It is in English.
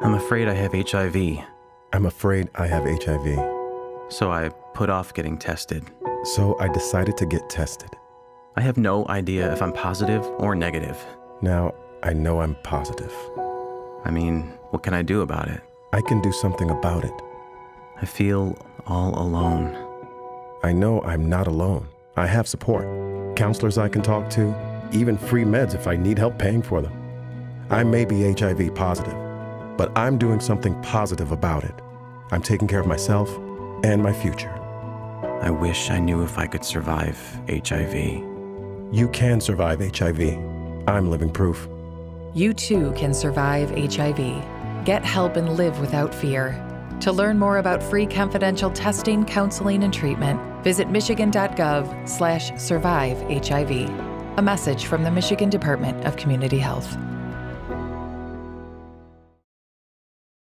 I'm afraid I have HIV, I'm afraid I have HIV. so I put off getting tested. So I decided to get tested. I have no idea if I'm positive or negative. Now I know I'm positive. I mean, what can I do about it? I can do something about it. I feel all alone. I know I'm not alone. I have support. Counselors I can talk to, even free meds if I need help paying for them. I may be HIV positive, but I'm doing something positive about it. I'm taking care of myself and my future. I wish I knew if I could survive HIV. You can survive HIV. I'm living proof. You too can survive HIV. Get help and live without fear. To learn more about free confidential testing, counseling, and treatment, visit michigan.gov slash survive HIV. A message from the Michigan Department of Community Health.